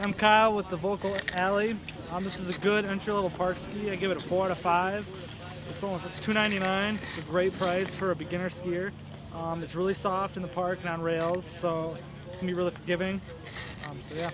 I'm Kyle with the Volkl Alley. Um, this is a good entry-level park ski. I give it a 4 out of 5. It's only $2.99. It's a great price for a beginner skier. Um, it's really soft in the park and on rails, so it's going to be really forgiving. Um, so yeah.